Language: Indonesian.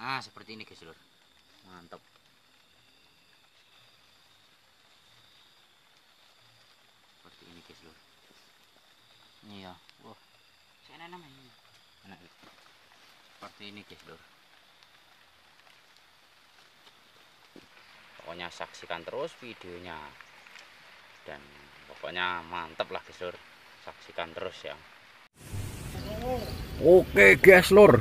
nah seperti ini guys lur. Mantap. Seperti ini guys lur. Iya, ya wah. Saya namanya enak seperti ini guys lur. Pokoknya saksikan terus videonya. Dan pokoknya mantap lah guys lur. Saksikan terus ya. Oke guys lur.